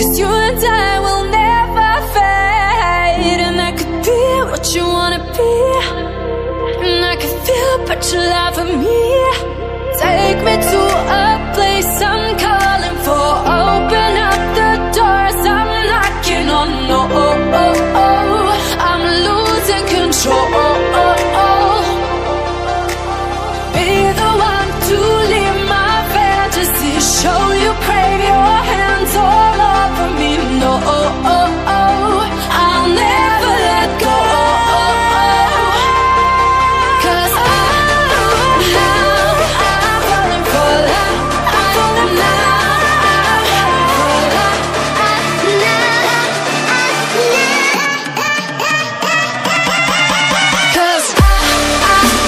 Cause you and I will never fade. And I could be what you wanna be. And I can feel but you lie for me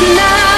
tonight